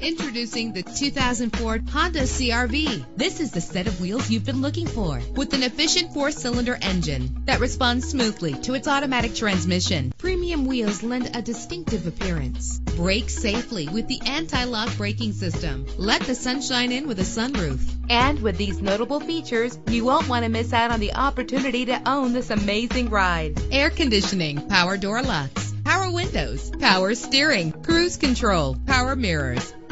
Introducing the 2004 Honda CRV. This is the set of wheels you've been looking for with an efficient four-cylinder engine that responds smoothly to its automatic transmission. Premium wheels lend a distinctive appearance. Brake safely with the anti-lock braking system. Let the sunshine in with a sunroof. And with these notable features, you won't want to miss out on the opportunity to own this amazing ride. Air conditioning, power door locks, power windows, power steering, cruise control, power mirrors,